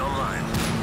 online.